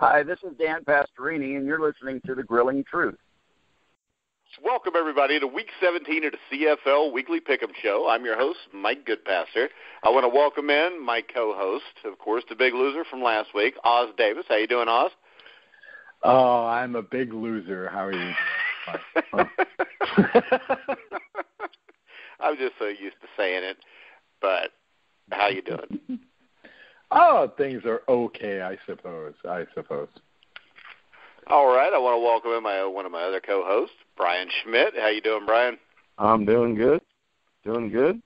Hi, this is Dan Pastorini, and you're listening to The Grueling Truth. Welcome, everybody, to Week 17 of the CFL Weekly Pick'em Show. I'm your host, Mike Goodpaster. I want to welcome in my co-host, of course, the big loser from last week, Os Davis. How you doing, Os? Oh, I'm a big loser. How are you doing? I'm just so used to saying it, but how you doing? oh, things are okay, I suppose. I suppose. All right, I want to welcome in my one of my other co-hosts, Brian Schmidt. How you doing, Brian? I'm doing good. Doing good.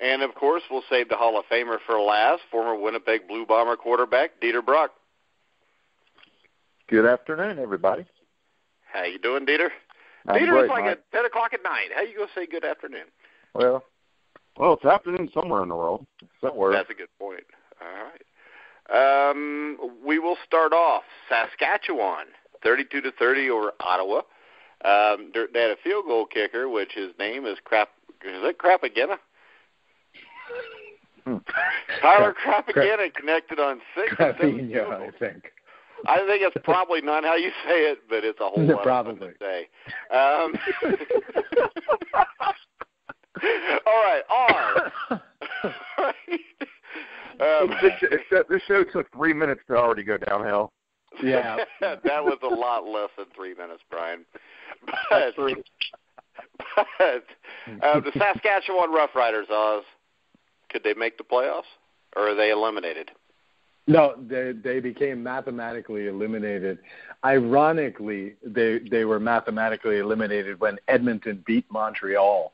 And of course, we'll save the Hall of Famer for last. Former Winnipeg Blue Bomber quarterback Dieter Brock. Good afternoon, everybody. How you doing, Dieter? I'm Dieter, great, it's like Mike. at ten o'clock at night. How you gonna say good afternoon? Well, well, it's afternoon somewhere in the world. Somewhere. That's a good point. All right. Um, we will start off Saskatchewan, thirty-two to thirty over Ottawa. Um, they're- had a field goal kicker, which his name is Crap. Is it Crapagena? Hmm. Tyler Crapagena connected on six. and seven field Cravinho, I think. I think it's probably not how you say it, but it's a whole lot Probably. of say. Um, all right, Os. Um, this, show, this show took three minutes to already go downhill. Yeah. that was a lot less than three minutes, Brian. But, but uh, the Saskatchewan Roughriders, Os, could they make the playoffs, or are they eliminated? No, they they became mathematically eliminated. Ironically, they they were mathematically eliminated when Edmonton beat Montreal.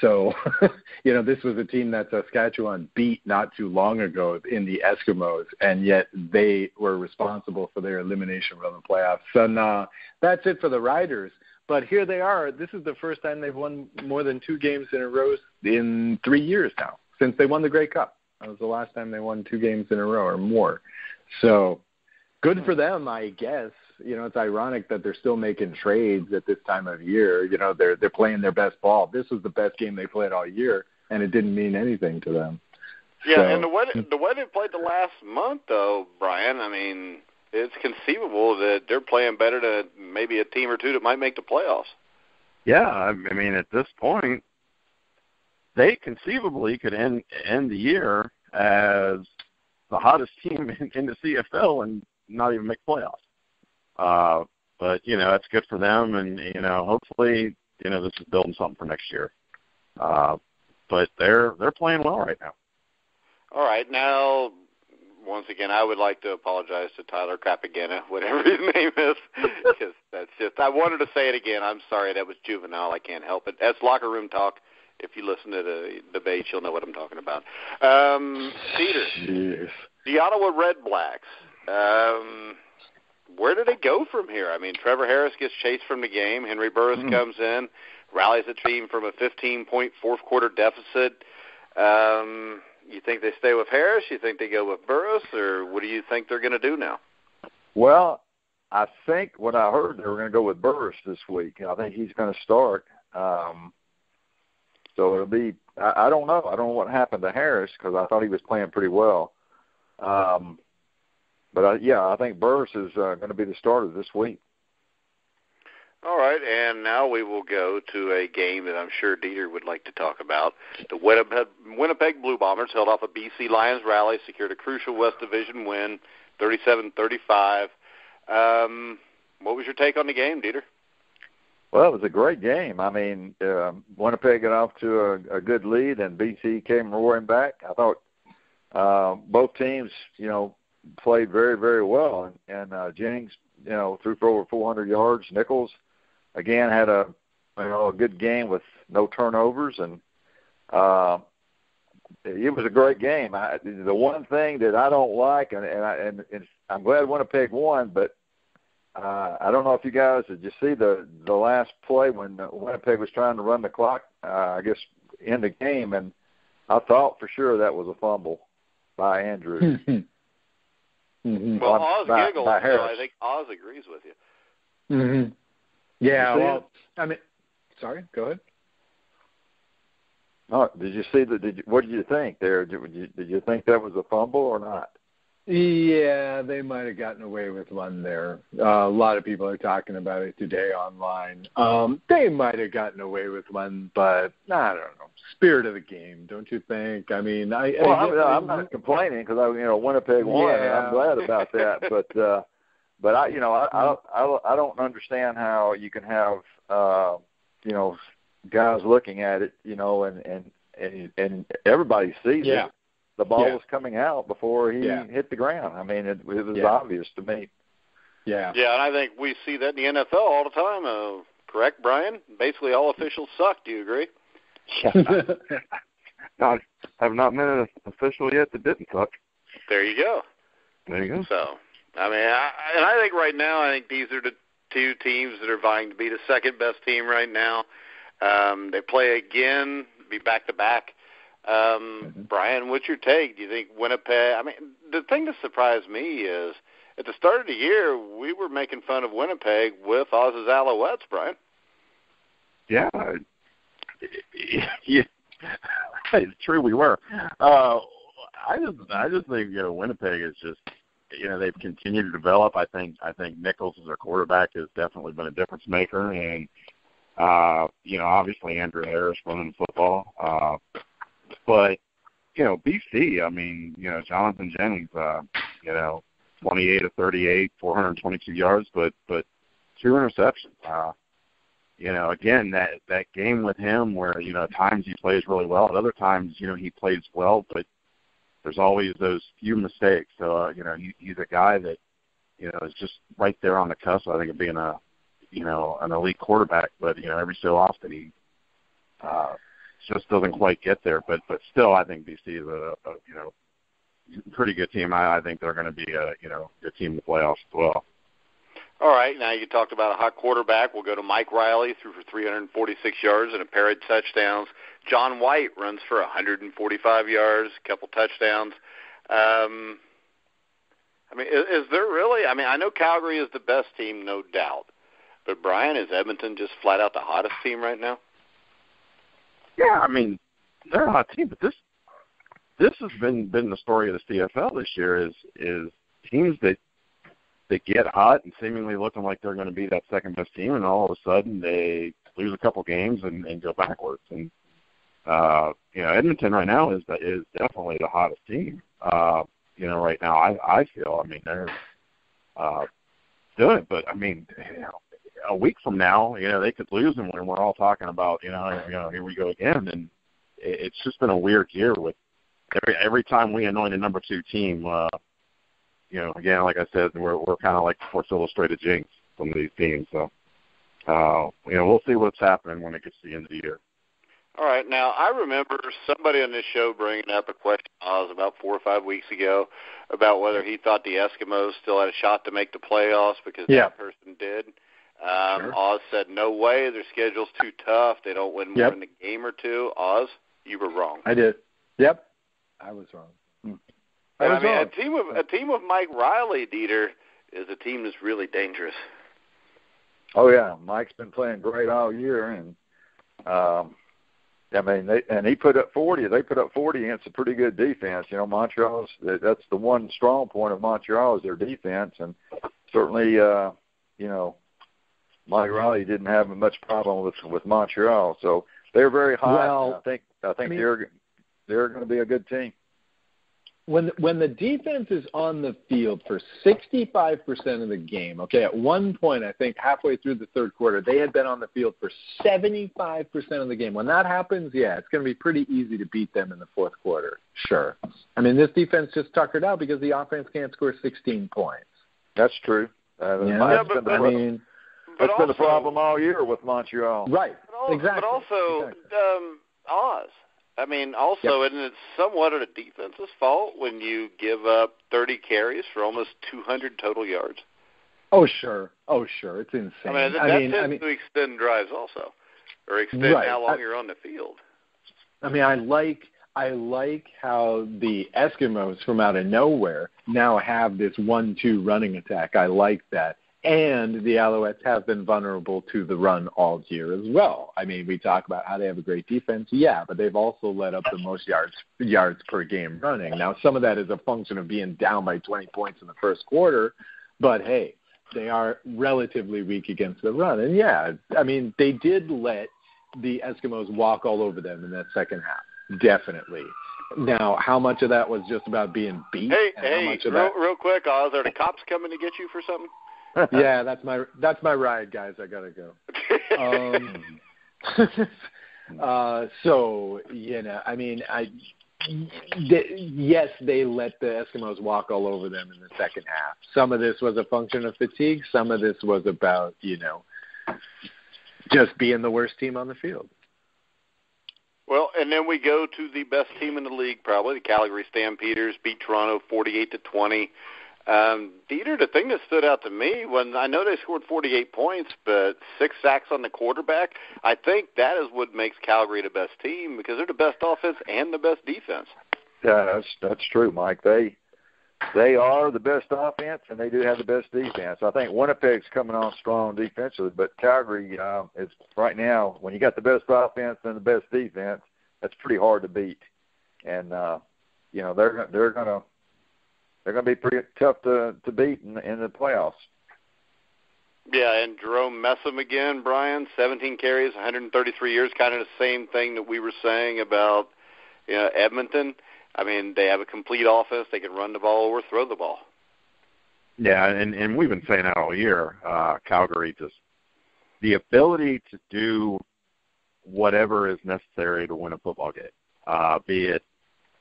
So, you know, this was a team that Saskatchewan beat not too long ago in the Eskimos, and yet they were responsible for their elimination from the playoffs. So, nah, that's it for the Riders. But here they are. This is the first time they've won more than two games in a row in three years now, since they won the Grey Cup. That was the last time they won two games in a row or more. So good for them, I guess. You know, it's ironic that they're still making trades at this time of year. You know, they're they're playing their best ball. This was the best game they played all year, and it didn't mean anything to them. Yeah, So- and the way the way they played the last month, though, Brian. I mean, it's conceivable that they're playing better than maybe a team or two that might make the playoffs. Yeah, I I mean, at this point, they conceivably could end end the year as the hottest team in, in the CFL and not even make playoffs. Uh, but you know, that's good for them, and you know, hopefully, you know, this is building something for next year. Uh, but they're they're playing well right now. All right, now once again, I would like to apologize to Tyler Crapagena, whatever his name is, because that's just. I wanted to say it again. I'm sorry, that was juvenile. I can't help it. That's locker room talk. If you listen to the debate, you'll know what I'm talking about. Um, Dieter, the Ottawa Red Blacks. Um, where do they go from here? I mean, Trevor Harris gets chased from the game. Henry Burris Mhm. comes in, rallies the team from a 15-point fourth quarter deficit. Um, you think they stay with Harris? You think they go with Burris, or what do you think they're going to do now? Well, I think what I heard they were going to go with Burris this week. I think he's going to start. Um, so it'll be. I, I don't know. I don't know what happened to Harris because I thought he was playing pretty well. Um, but I, yeah, I think Burris is uh, going to be the starter this week. All right, and now we will go to a game that I'm sure Dieter would like to talk about. The Winnipeg, Winnipeg Blue Bombers held off a BC Lions rally, secured a crucial West Division win, 37-35. Um, what was your take on the game, Dieter? Well, it was a great game. I mean, uh, Winnipeg got off to a, a good lead, and BC came roaring back. I thought uh, both teams, you know, played very, very well. And, and uh, Jennings, you know, threw for over 400 yards. Nichols, again, had a you know a good game with no turnovers, and uh, it was a great game. I, the one thing that I don't like, and and, I, and, and I'm glad Winnipeg won, but uh, I don't know if you guys did you see the the last play when Winnipeg was trying to run the clock, uh, I guess, in the game, and I thought for sure that was a fumble by Andrews. hmm Well, Os by- giggles, by so I think Os agrees with you. hmm Yeah. You see Well, I mean, sorry. Go ahead. Oh, did you see the? Did you, what did you think there? Did you, did you think that was a fumble or not? Yeah, they might have gotten away with one there. Uh, a lot of people are talking about it today online. Um, they might have gotten away with one, but I don't know. Spirit of the game, don't you think? I mean, I. Well, I, I'm, I, I'm not complaining because I, you know, Winnipeg won. and Yeah. I'm glad about that. but, uh, but I, you know, I, I, I, I don't understand how you can have, uh, you know, guys looking at it, you know, and and and, and everybody sees Yeah. it. The ball Yeah. was coming out before he Yeah. hit the ground. I mean, it, it was Yeah. obvious to me. Yeah. Yeah, and I think we see that in the NFL all the time. Uh, correct, Brian? Basically, all officials suck. Do you agree? I have not met an official yet that didn't suck. There you go. There you go. So, I mean, I, and I think right now, I think these are the two teams that are vying to be the second best team right now. Um, they play again, be back to back. Um, Brian, what's your take? Do you think Winnipeg? I mean, the thing that surprised me is at the start of the year we were making fun of Winnipeg with Os's Alouettes, Brian. Yeah. yeah. it's true we were. Uh I just I just think, you know, Winnipeg is just you know, they've continued to develop. I think I think Nichols as their quarterback has definitely been a difference maker and uh, you know, obviously Andrew Harris running the football. Uh but you know, BC, I mean, you know, Jonathan Jennings, uh, you know, 28 to 38, 422 yards, but but two interceptions. Uh, you know, again, that that game with him where you know at times he plays really well, at other times you know he plays well, but there's always those few mistakes. So uh, you know, he, he's a guy that you know is just right there on the cusp. I think of being a you know an elite quarterback, but you know every so often he uh, just doesn't quite get there. But but still, I think BC is a, a you know pretty good team. I, I think they're going to be a you know good team in the playoffs as well. All right, now you talked about a hot quarterback. We'll go to Mike Reilly, threw for 346 yards and a pair of touchdowns. John White runs for 145 yards, a couple touchdowns. Um, I mean, is, is there really? I mean, I know Calgary is the best team, no doubt. But Brian, is Edmonton just flat out the hottest team right now? Yeah, I mean they're a hot team, but this this has been been the story of the CFL this year is is teams that that get hot and seemingly looking like they're going to be that second best team, and all of a sudden they lose a couple games and, and go backwards. And uh, you know, Edmonton right now is the, is definitely the hottest team. Uh, you know, right now I I feel. I mean, they're uh, doing it, but I mean, you know, a week from now, you know, they could lose, and we're, we're all talking about, you know, you know, here we go again. And it, it's just been a weird year with every every time we anoint a number two team. Uh, you know, again, like I said, we're we're kind of like the Sports Illustrated jinx from these teams. So, uh, you know, we'll see what's happening when it gets to the end of the year. All right. Now, I remember somebody on this show bringing up a question Os about four or five weeks ago about whether he thought the Eskimos still had a shot to make the playoffs because Yeah. that person did. Um, Sure. Os said, "No way. Their schedule's too tough. They don't win more Yep. than a game or two. Os, you were wrong. I did. Yep. I was wrong. Hmm. I And I mean, wrong. a team of a team of Mike Reilly, Dieter, is a team that's really dangerous. Oh yeah, Mike's been playing great all year, and um, I mean, they and he put up forty. They put up forty against a pretty good defense. You know, Montreal's that- that's the one strong point of Montreal is their defense, and certainly, uh, you know, Mike Reilly didn't have much problem with with Montreal, so they're very hot. Well, I think I think I mean- they're they're going to be a good team. when when the defense is on the field for 65% of the game, okay, at one point I think halfway through the third quarter they had been on the field for 75% of the game. When that happens, yeah, it's going to be pretty easy to beat them in the fourth quarter. Sure. I mean, this defense just tuckered out because the offense can't score 16 points. That's true. Uh, You that's know? Yeah, been but- the I pro- mean, But that's been the problem all year with Montreal. right. But, al- Exactly. but also, Exactly. um, Os. I mean, also, isn't it somewhat of a defense's fault when you give up 30 carries for almost 200 total yards? Oh, sure. Oh, sure. It's insane. I mean, that, I that mean, tends I mean, to extend drives also, or extend Right. how long I- you're on the field. I mean, I like I like how the Eskimos from out of nowhere now have this one-two running attack. I like that, And the Alouettes have been vulnerable to the run all year as well. I mean, we talk about how they have a great defense, yeah, but they've also led up the most yards yards per game running. Now, some of that is a function of being down by 20 points in the first quarter, but hey, they are relatively weak against the run. And yeah, I mean, they did let the Eskimos walk all over them in that second half, definitely. Now, how much of that was just about being beat? Hey, hey, real, that, real quick, Os, are the cops coming to get you for something? Yeah, that's my that's my ride, guys. I gotta go. Um, uh, so you know, I mean, I they, yes, they let the Eskimos walk all over them in the second half. Some of this was a function of fatigue. Some of this was about you know just being the worst team on the field. Well, and then we go to the best team in the league, probably the Calgary Stampeders beat Toronto forty-eight to twenty. Um, Dieter, the thing that stood out to me when I know they scored 48 points, but six sacks on the quarterback. I think that is what makes Calgary the best team because they're the best offense and the best defense. Yeah, that's that's true, Mike. They they are the best offense, and they do have the best defense. I think Winnipeg's coming on strong defensively, but Calgary uh, is right now when you got the best offense and the best defense, that's pretty hard to beat. And uh, you know they're they're gonna they're going to be pretty tough to to beat in, in the playoffs. Yeah, and Jerome Messam again, Brian, 17 carries, 133 yards, kind of the same thing that we were saying about you know, Edmonton. I mean, they have a complete offense; they can run the ball or throw the ball. Yeah, and and we've been saying that all year. Uh, Calgary just the ability to do whatever is necessary to win a football game, uh, be it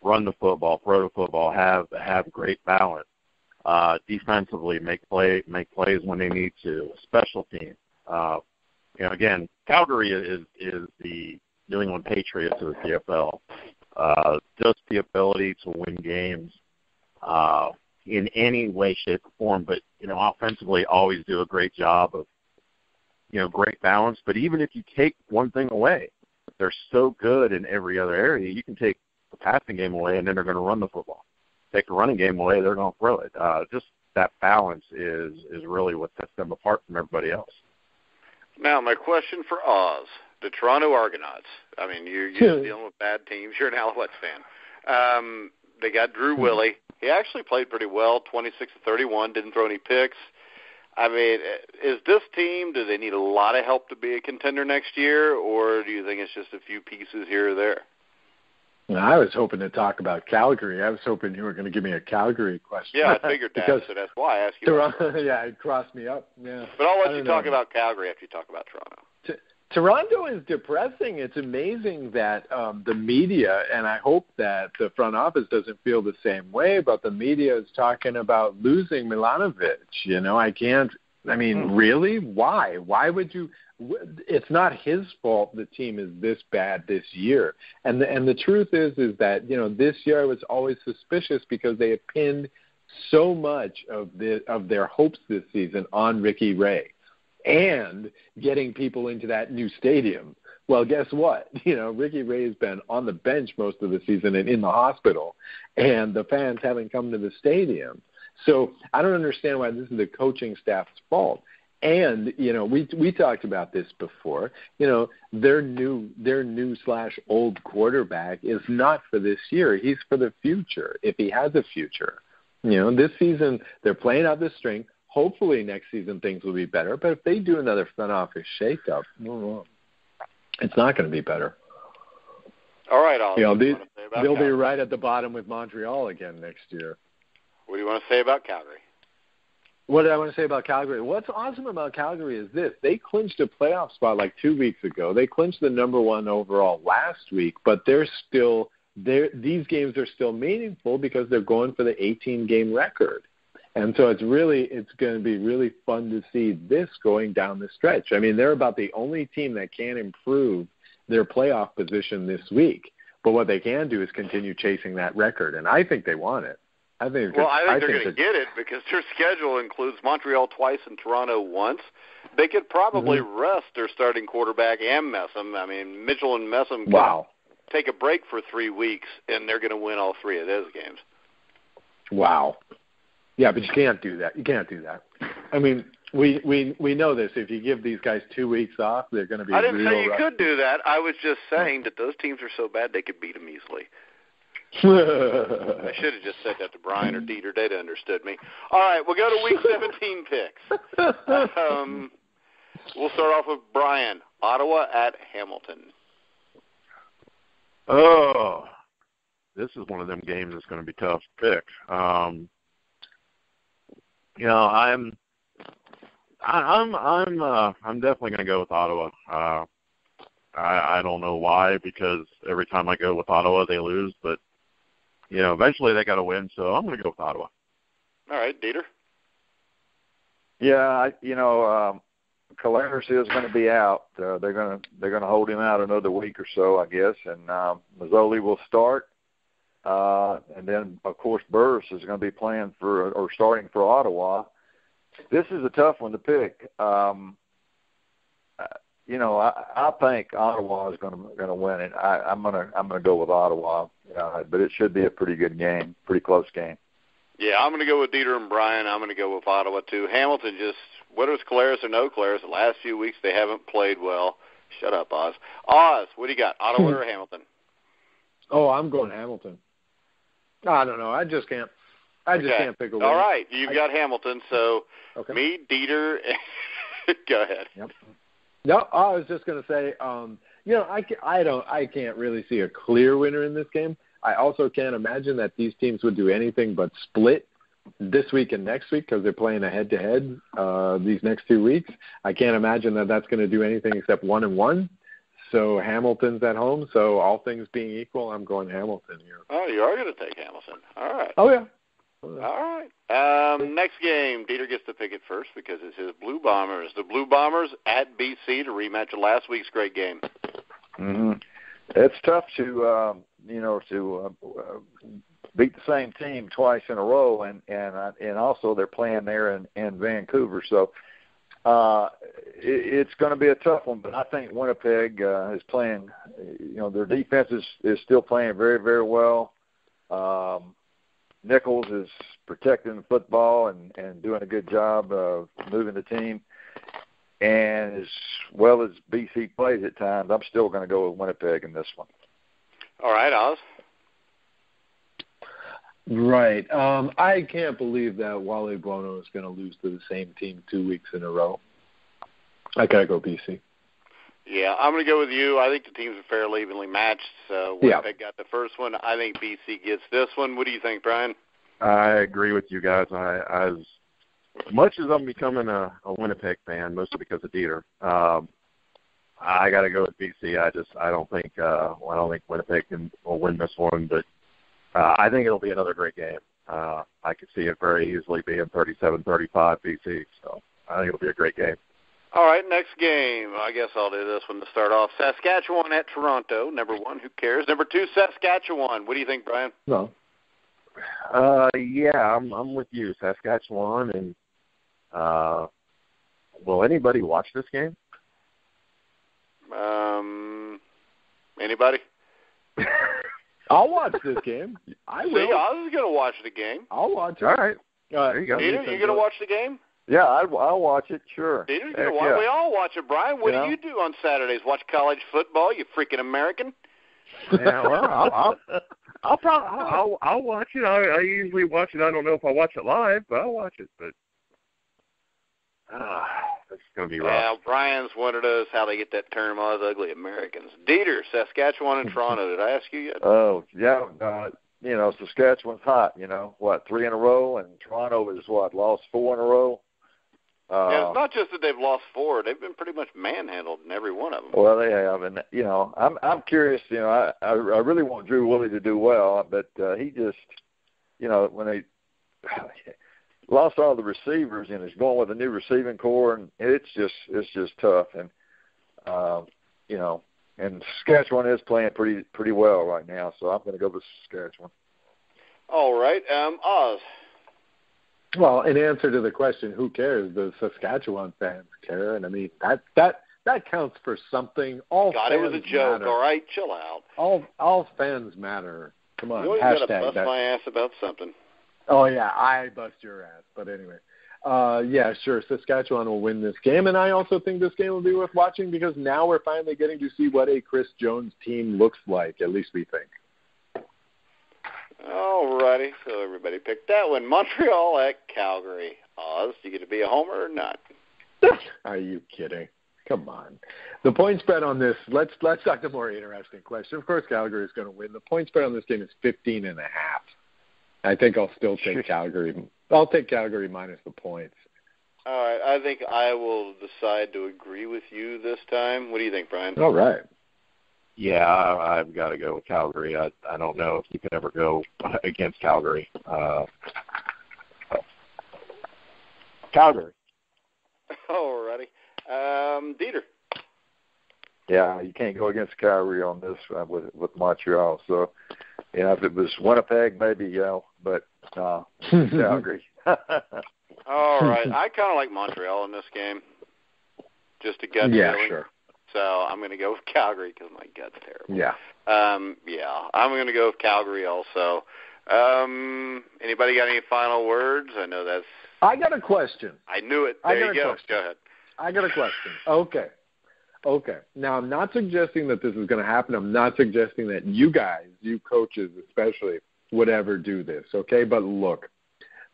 run the football, throw the football, have have great balance. Uh, defensively, make play make plays when they need to. Special team. Uh, you know, again, Calgary is is the New England Patriots of the CFL. Uh, just the ability to win games uh, in any way, shape, or form. But you know, offensively, always do a great job of you know great balance. But even if you take one thing away, they're so good in every other area. You can take the passing game away, and then they're going to run the football. Take the running game away, they're going to throw it. Uh, just that balance is is really what sets them apart from everybody else. Now, my question for Os, the Toronto Argonauts. I mean, you're used to dealing with bad teams. You're an Alouettes fan. Um, they got Drew Hmm. Willy. He actually played pretty well, 26 to 31. Didn't throw any picks. I mean, is this team? Do they need a lot of help to be a contender next year, or do you think it's just a few pieces here or there? I was hoping to talk about Calgary. I was hoping you were going to give me a Calgary question. Yeah, I figured that, so that's why I asked you. Toronto, yeah, it crossed me up. Yeah, But I'll I let you don't talk about Calgary after you talk about Toronto. Toronto is depressing. It's amazing that um, the media, and I hope that the front office doesn't feel the same way, but the media is talking about losing Milanovich. You know, I can't. I mean, hmm. really? Why? Why would you? w- It's not his fault the team is this bad this year. And the, and the truth is, is that you know this year I was always suspicious because they had pinned so much of the of their hopes this season on Ricky Ray and getting people into that new stadium. Well, guess what? You know, Ricky Ray's been on the bench most of the season and in the hospital, and the fans haven't come to the stadium. So I don't understand why this is the coaching staff's fault. And you know, we we talked about this before. You know, their new their new slash old quarterback is not for this year. He's for the future. If he has a future, you know, this season they're playing out the string. Hopefully next season things will be better. But if they do another front office shakeup, it's not going to be better. All right, Os. You know, what they, you want to say about they'll be right at the bottom with Montreal again next year. What do you want to say about Calgary? What did I want to say about Calgary? What's awesome about Calgary is this: they clinched a playoff spot like two weeks ago. They clinched the number one overall last week, but they're still they're, these games are still meaningful because they're going for the 18 game record. And so it's really it's going to be really fun to see this going down the stretch. I mean, they're about the only team that can improve their playoff position this week. But what they can do is continue chasing that record, and I think they want it. I think. Well, I think they're going to get it because their schedule includes Montreal twice and Toronto once. They could probably Mm-hmm. rest their starting quarterback and Messam. I mean, Mitchell and Messam could Wow. take a break for three weeks, and they're going to win all three of those games. Wow. Yeah, but you can't do that. You can't do that. I mean, we we we know this. If you give these guys two weeks off, they're going to be. I didn't say you rough. could do that. I was just saying that those teams are so bad they could beat them easily. I should have just said that to Brian or Dieter. They'd have understood me. All right, we'll go to Week 17 picks. Um, we'll start off with Brian. Ottawa at Hamilton. Oh, this is one of them games that's going to be tough to pick. Um, you know, I'm, I, I'm, I'm, uh, I'm definitely going to go with Ottawa. Uh, I, I don't know why because every time I go with Ottawa, they lose. But you know, eventually they got to win, so I'm going to go with Ottawa. All right, Dieter. Yeah, I, you know, um, Collaros is going to be out. Uh, they're going to they're going to hold him out another week or so, I guess, and um, Masoli will start. Uh, and then, of course, Burris is going to be playing for or starting for Ottawa. This is a tough one to pick. Um, you know, I, I think Ottawa is going to going to win it. I, I'm going to I'm going to go with Ottawa, uh, but it should be a pretty good game, pretty close game. Yeah, I'm going to go with Dieter and Brian. I'm going to go with Ottawa too. Hamilton just whether it's Collaros or no Collaros, the last few weeks they haven't played well. Shut up, Os. Os, what do you got? Ottawa or Hamilton? oh, I'm going Hamilton. I don't know. I just can't. I just okay. can't pick a winner. All right, you've I- got Hamilton. So Okay. me, Dieter. go ahead. No, I was just going to say, um, you know, I, I don't, I can't really see a clear winner in this game. I also can't imagine that these teams would do anything but split this week and next week because they're playing a head-to-head uh, these next two weeks. I can't imagine that that's going to do anything except one and one. So Hamilton's at home. So all things being equal, I'm going Hamilton here. Oh, you are going to take Hamilton. All right. Oh yeah. All right. Um, next game, Dieter gets to pick it first because it's his Blue Bombers. The Blue Bombers at BC to rematch last week's great game. hmm It's tough to um, you know to uh, uh, beat the same team twice in a row, and and uh, and also they're playing there in in Vancouver, so uh, it, it's going to be a tough one. But I think Winnipeg uh, is playing. You know, their defense is is still playing very very well. Um, Nichols is protecting the football and and doing a good job of moving the team. And as well as BC plays at times, I'm still going to go with Winnipeg in this one. All right, Os. Right. Um, I can't believe that Wally Buono is going to lose to the same team two weeks in a row. I gotta go BC. Yeah, I'm going to go with you. I think the teams are fairly evenly matched. So Yeah. Winnipeg got the first one. I think BC gets this one. What do you think, Brian? I agree with you guys. I, I as much as I'm becoming a, a Winnipeg fan, mostly because of Dieter. Um, I got to go with BC. I just I don't think uh, well, I don't think Winnipeg can will win this one, but uh, I think it'll be another great game. Uh, I could see it very easily being 37-35 BC. So I think it'll be a great game. All right, next game. I guess I'll do this one to start off. Saskatchewan at Toronto. Number one, who cares? Number two, Saskatchewan. What do you think, Brian? No. Uh, yeah, I'm I'm with you, Saskatchewan, and uh, will anybody watch this game? Um, anybody? I'll watch this game. I See, will. I was going to watch the game. I'll watch it. All right, Uh, there you go. Dieter, you going to watch the game? Yeah, I, I'll watch it. Sure. Dieter, you Heck going yeah. We all watch it, Brian. What Yeah. do you do on Saturdays? Watch college football? You freaking American? Yeah, well, I'll, I'll, I'll probably I'll, I'll, I'll watch it. I, I usually watch it. I don't know if I watch it live, but I'll watch it. But ah, it's gonna be rough. Well, Brian's one of those how they get that term Os ugly Americans. Dieter, Saskatchewan and Toronto. Did I ask you yet? Oh, yeah. Uh, you know, Saskatchewan's hot. You know, what three in a row, and Toronto is what lost four in a row. Uh, yeah, it's not just that they've lost four; they've been pretty much manhandled in every one of them. Well, they have, and you know, I'm I'm curious. You know, I I, I really want Drew Willy to do well, but uh, he just, you know, when they lost all the receivers and is going with a new receiving corps, and it's just it's just tough. And um, you know, and Saskatchewan is playing pretty pretty well right now, so I'm going to go with Saskatchewan. All right, um, Os. Well, in answer to the question, who cares? The Saskatchewan fans care, and I mean that that that counts for something. All God, it was a joke. matter. All right, chill out. All all fans matter. Come on, you always gotta bust that. my ass about something. Oh yeah, I bust your ass. But anyway, Uh, yeah, sure. Saskatchewan will win this game, and I also think this game will be worth watching because now we're finally getting to see what a Chris Jones team looks like. At least we think. All righty, so everybody picked that one. Montreal at Calgary. Os, you get to be a homer or not? Are you kidding? Come on. The point spread on this, let's let's talk the more interesting question. Of course Calgary is going to win. The point spread on this game is fifteen and a half. I think I'll still take Calgary. I'll take Calgary minus the points. All right, I think I will decide to agree with you this time. What do you think, Brian? All right. Yeah, I, I've got to go with Calgary. I I don't know if you can ever go against Calgary. Uh, Calgary. All righty. Um, Dieter. Yeah, you can't go against Calgary on this uh, with with Montreal. So, yeah, if it was Winnipeg, maybe you know, but uh, Calgary. All right, I kind of like Montreal in this game. Just a gut yeah, feeling. sure. So I'm going to go with Calgary because my gut's terrible. Yeah. Um, yeah, I'm going to go with Calgary also. Um, anybody got any final words? I know that's. I got a question. I knew it. I There got you go. question. Go ahead. I got a question. Okay. Okay. Now, I'm not suggesting that this is going to happen. I'm not suggesting that you guys, you coaches especially, would ever do this. Okay. But look,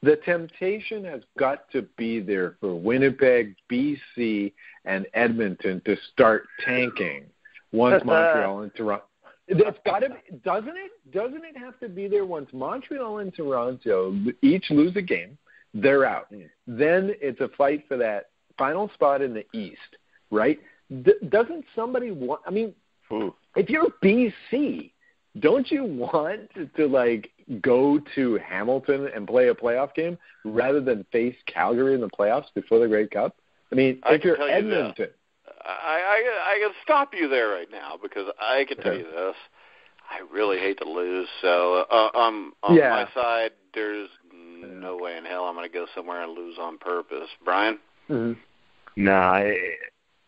the temptation has got to be there for Winnipeg, BC, and Edmonton to start tanking once Montreal and Toronto. It's got to, be, doesn't it? Doesn't it have to be there once Montreal and Toronto each lose a game? They're out. Hmm. Then it's a fight for that final spot in the East, right? D- doesn't somebody want? I mean, Ooh. if you're BC, don't you want to, to like go to Hamilton and play a playoff game rather than face Calgary in the playoffs before the Grey Cup? I mean, I if can you're tell you Edmonton, I, I I can stop you there right now because I can tell Okay. you this. I really hate to lose. So uh, um, on Yeah. my side, there's no way in hell I'm going to go somewhere and lose on purpose. Brian. Mhm. No, I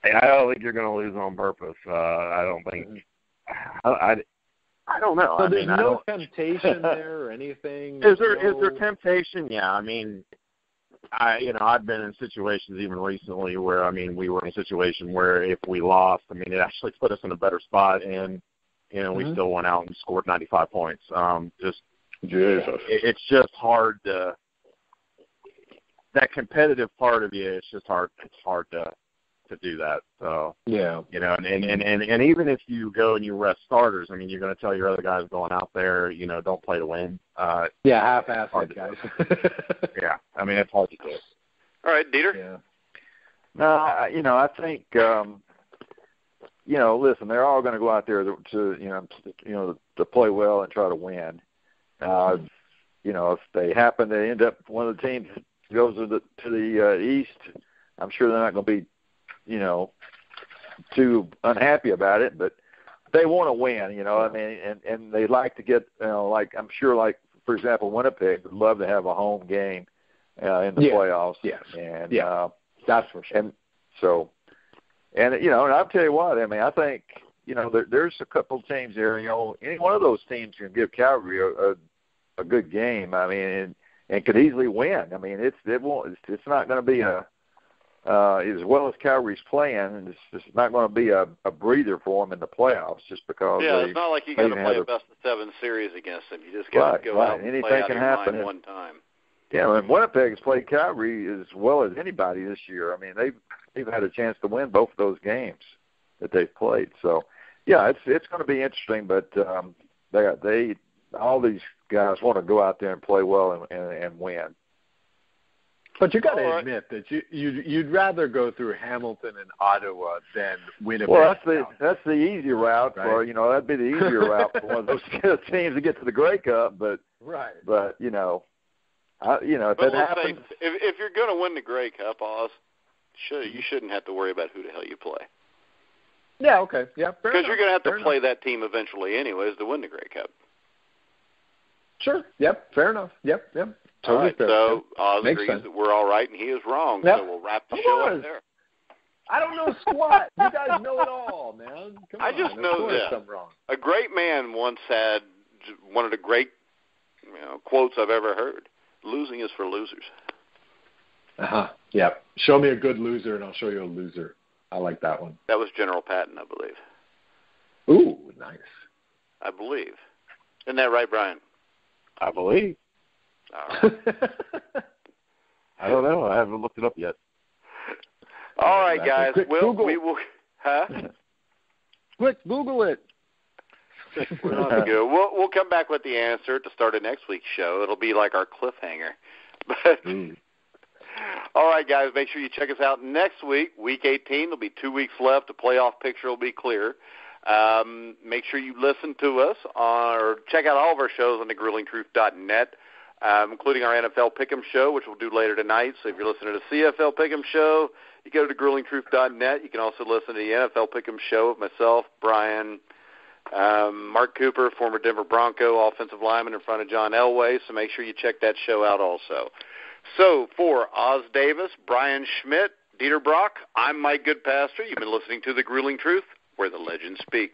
I don't think you're going to lose on purpose. Uh, I don't think. I, I I don't know. so I there's mean, no temptation there or anything. Is there is no, there temptation? Yeah, I mean, I you know I've been in situations even recently where I mean we were in a situation where if we lost, I mean it actually put us in a better spot, and you know we Mhm. still went out and scored 95 points. Um, just Jesus. it, it's just hard to that competitive part of you. It's just hard. It's hard to to do that. So Yeah. you know, and and and and, and even if you go and you rest starters, I mean, you're going to tell your other guys going out there, you know, don't play to win. Uh, Yeah, half-assed it, guys. yeah, I mean, it's hard to do. All right, Dieter. yeah. No, you know, I think um you know, listen, they're all going to go out there to, to you know, to, you know, to play well and try to win. Uh, you know, if they happen to end up one of the teams goes to the to the uh, east, I'm sure they're not going to be, you know, too unhappy about it. But they want to win, you know. I mean, and and they like to get, you know, like I'm sure, like for example, Winnipeg would love to have a home game uh, in the Yeah. playoffs. Yes. And Yeah. uh, That's for sure. and so, and you know, and I'll tell you what. I mean, I think you know there, there's a couple of teams there. You know, any one of those teams can give Calgary a, a, a good game. I mean, and, and could easily win. I mean, it's it won't. It's, it's not going to be a uh, as well as Calgary's playing. It's just not going to be a, a breather for them in the playoffs, just because Yeah, it's not like you got to play a best of seven series against them. You just got Right, to go right. out and Anything play out can your happen. mind one time. Yeah, and Winnipeg has played Calgary as well as anybody this year. I mean, they've they've had a chance to win both of those games that they've played. So, yeah, it's it's going to be interesting. But um, they they all these guys want to go out there and play well and and, and win. But you got to All right. admit that you you'd, you'd rather go through Hamilton and Ottawa than Winnipeg. Well, that's the that's the easy route for Right. you know that'd be the easier route for one of those teams to get to the Grey Cup. But right. but you know, I, you know if But that let's say, happens, if if you're going to win the Grey Cup, Os, should, you shouldn't have to worry about who the hell you play Yeah. Okay. Yeah. Because you're going to have to Fair play that team eventually, anyways, to win the Grey Cup. Sure. Yep. Fair enough. Yep. Yep. All Totally right, so Os Makes agrees sense. that we're all right and he is wrong. Yep. So we'll wrap the Of show course. up there. I don't know squat. you guys know it all, man. Come I on. just of know course this. I'm wrong. A great man once had one of the great you know, quotes I've ever heard: "Losing is for losers." Uh huh. Yeah. Show me a good loser, and I'll show you a loser. I like that one. That was General Patton, I believe. Ooh, nice. I believe. Isn't that right, Brian? I believe. All right. I don't know. I haven't looked it up yet. All right, guys. quick Well, Google. we will. Huh? Quick, Google it. We're on to go. We'll we'll come back with the answer to start of next week's show. It'll be like our cliffhanger. But Mm. all right, guys, make sure you check us out next week, week 18. There'll be two weeks left. The playoff picture will be clear. Um, make sure you listen to us on, or check out all of our shows on thegruelingtruth.net, um, including our NFL Pick'em show, which we'll do later tonight. So if you're listening to the CFL Pick'em show, you go to gruelingtruth.net. You can also listen to the NFL Pick'em show with myself, Brian, um, Mark Cooper, former Denver Bronco offensive lineman in front of John Elway. So make sure you check that show out also. So for Os Davis, Brian Schmidt, Dieter Brock, I'm Mike Goodpaster. You've been listening to The Grueling Truth, where the legends speak.